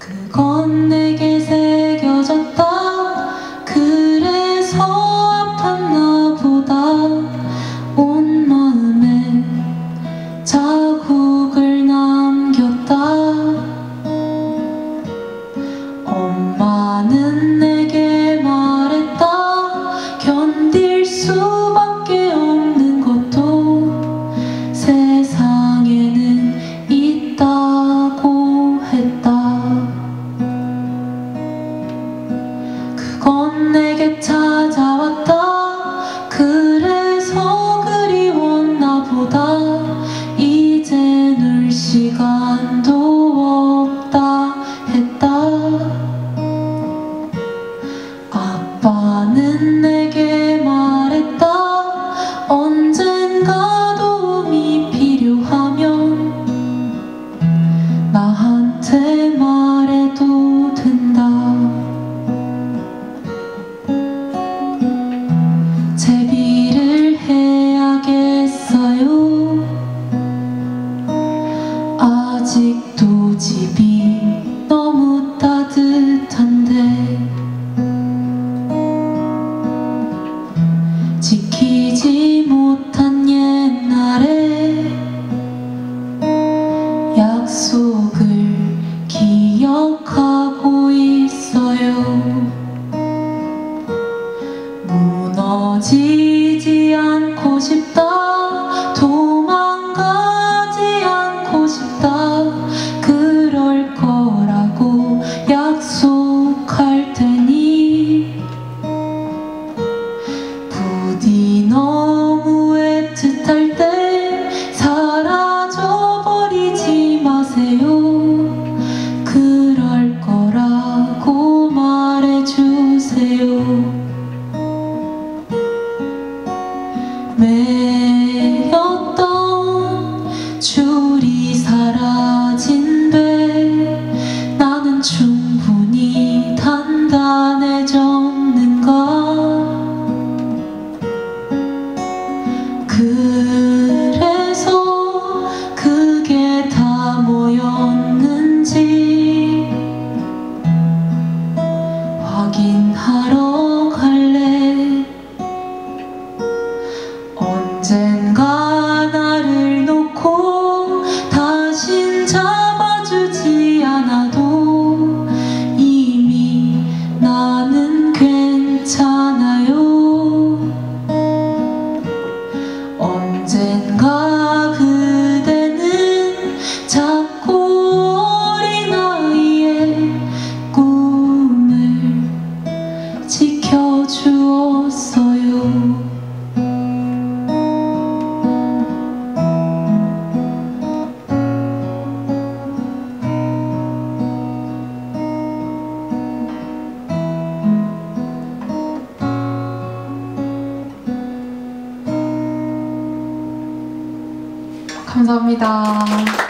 그건 내게 새겨졌다 그래서 내게 찾아 집도 집이 너무 따뜻한데 지키지 못한 옛날에 약속을 기억하고 있어요. 무너지지 참. 감사합니다.